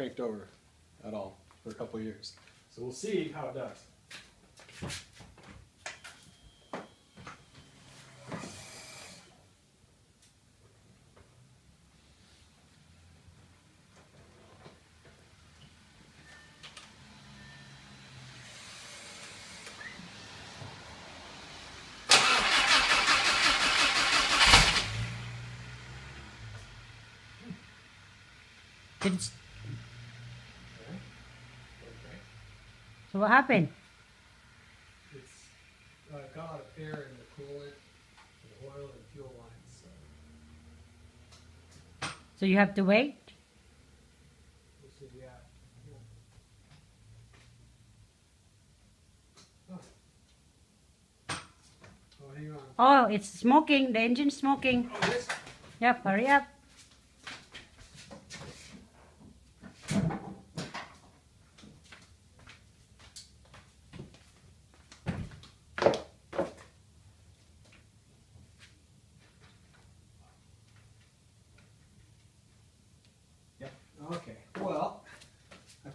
cranked over at all for a couple years. So we'll see how it does. It's, Okay. Okay. So what happened? It's uh, got a lot of air in the coolant, the oil and fuel lines. So So you have to wait? see. Yeah. yeah. Oh. oh, hang on. Oh, it's smoking. The engine's smoking. Oh. Yep, hurry up.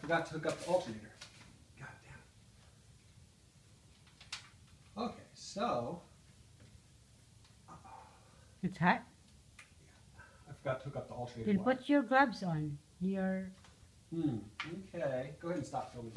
Forgot to hook up the alternator. God damn. Okay, so It's hot. I forgot to hook up the alternator. Then put your gloves on. Your Hmm. Okay. Go ahead and stop filming.